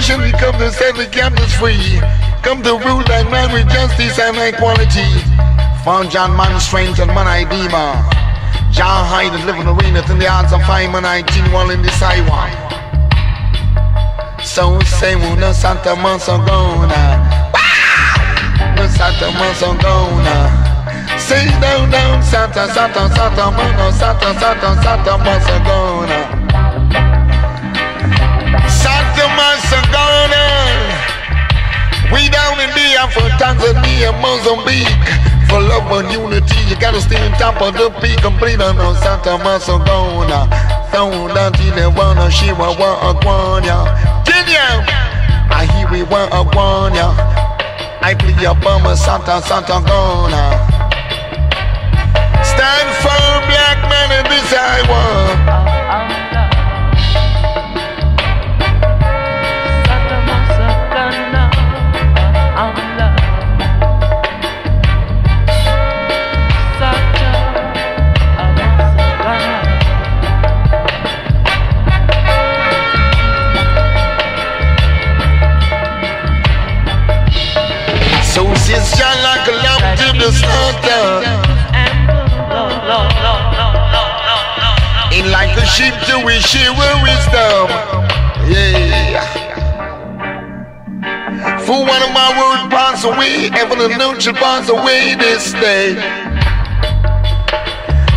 oppression. He come to set the captives free. Come to rule like man with justice and equality. Found John man strange and man I demon. John hide and live in the rain in the odds of five man I genuine in the sidewalk. So say we no Satta Massagana. Ah! No Satta Massagana. Say down down Santa Santa Santa Mono Santa Santa Satta Massagana. For Tanzania, Mozambique. For love and unity, you gotta stay on top of the peak. Complete on Satta Massagana. Thrown down to the one of one of Guanya. Kenya! I hear we want a Guanya. I play a bummer, Santa Santa Gona. Stand firm, black man, in this I want. Like a sheep to we shear wisdom. Yeah. For one of my words pass away, heaven and shall pass away this day.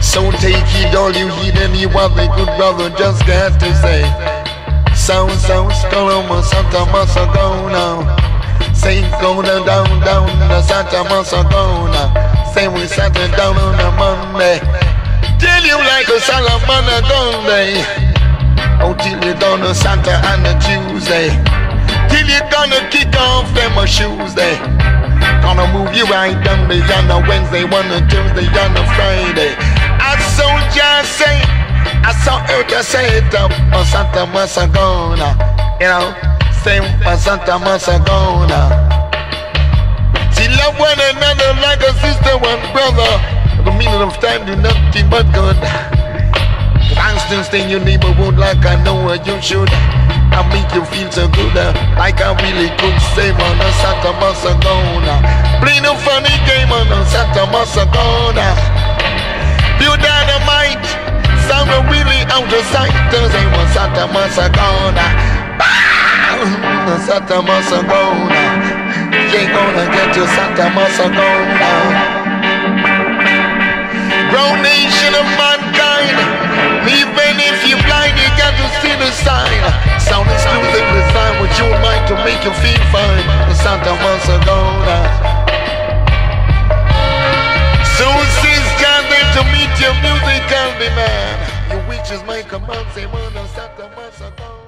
So take heed, all you heed, and you what the good brother just got to say. Sound, sound, Skoloma, Satta Massagana. Say go down, down, down, Satta Massagana. Say we sat down on a Monday. You like a Sunday. Oh, till you done a Santa and a Tuesday. Till you gonna kick off them a shoes day. Gonna move you right down the on a Wednesday, one a Tuesday, on a Friday. I saw just say, I saw just say it up on Satta Massagana. You know, same for Satta Massagana. She love one another like a sister, one brother. The meaning of time do nothing but good. Constant stay in your neighborhood like I know what you should. I make you feel so good, uh, like I really could save on a Satta Massagana. Play no funny game on a Satta Massagana. Pure dynamite, sound really out of sight. Say one Satta Massagana. Bam! Satta Massagana. You ain't gonna get to Satta Massagana. Grown nation of mankind. Even if you're blind, you got to see the sign. Sound exclusive design with your mind to make you feel fine. In Satta Massagana. So since gathered to meet your musical demand, your witches make a man say, man, Satta Massagana.